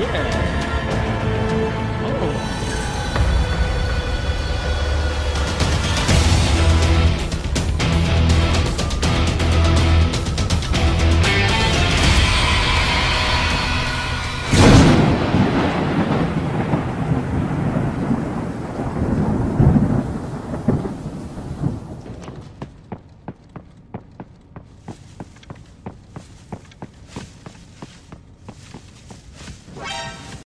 Yeah.